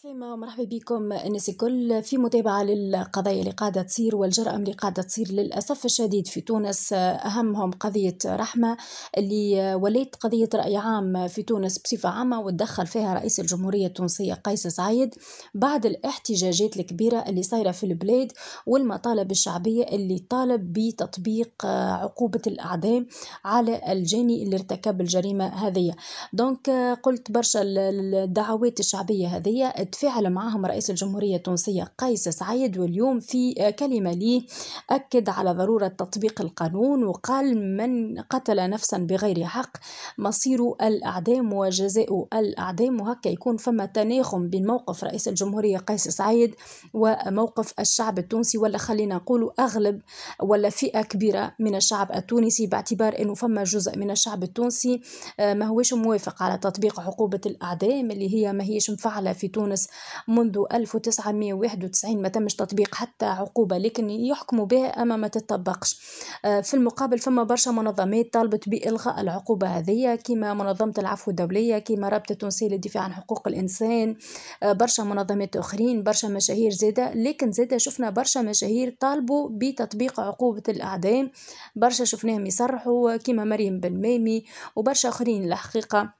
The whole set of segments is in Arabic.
السلامة ومرحبا بكم الناس الكل في متابعة للقضايا اللي قاعدة تصير والجرائم اللي قاعدة تصير للأسف الشديد في تونس. أهمهم قضية رحمة اللي وليت قضية رأي عام في تونس بصفة عامة وتدخل فيها رئيس الجمهورية التونسية قيس سعيد بعد الاحتجاجات الكبيرة اللي صايرة في البلاد والمطالب الشعبية اللي طالب بتطبيق عقوبة الأعدام على الجاني اللي ارتكب الجريمة هذه. donc قلت برشا الدعوات الشعبية هذه تفاعل معهم رئيس الجمهورية التونسية قيس سعيد واليوم في كلمة ليه أكد على ضرورة تطبيق القانون وقال من قتل نفسا بغير حق مصير الأعدام وجزاء الأعدام. وهكا يكون فما تناغم بين موقف رئيس الجمهورية قيس سعيد وموقف الشعب التونسي. ولا خلينا نقول أغلب ولا فئة كبيرة من الشعب التونسي باعتبار أنه فما جزء من الشعب التونسي آه، ما هوش موافق على تطبيق عقوبة الأعدام اللي هي ما هيش مفعلة في تونس. منذ 1991 ما تمش تطبيق حتى عقوبة لكن يحكموا بها أما ما تطبقش آه، في المقابل فما برشا منظمات طالبت بإلغاء العقوبة هذه كما منظمة العفو الدولية كما رابطة تونسية للدفاع عن حقوق الإنسان آه، برشا منظمات أخرين برشا مشاهير زادة. لكن زادة شفنا برشا مشاهير طالبوا بتطبيق عقوبة الأعدام برشا شفناهم يصرحوا كما مريم بن ميمي وبرشا آخرين الحقيقة.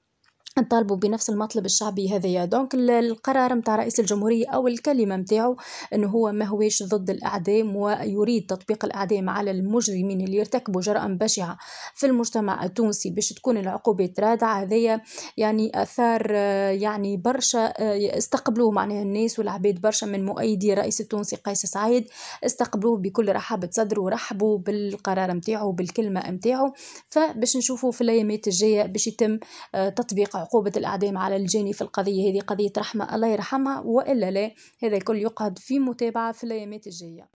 نطالبوا بنفس المطلب الشعبي هذايا donc القرار متاع رئيس الجمهورية أو الكلمة متاعو أنه هو ما هوش ضد الأعدام ويريد تطبيق الأعدام على المجرمين اللي يرتكبوا جرائم بشعة في المجتمع التونسي باش تكون العقوبات رادعة هذايا يعني أثار يعني برشا استقبلوه معناها الناس والعباد برشا من مؤيدي الرئيس التونسي قيس سعيد. استقبلوه بكل رحابة صدر ورحبوا بالقرار متاعو وبالكلمة متاعو. فباش نشوفوا في الأيامات الجاية باش يتم تطبيق عقوبة الإعدام على الجاني في القضية هذه قضية رحمة الله يرحمها وإلا لا هذا الكل يقعد في متابعة في الأيامات الجاية.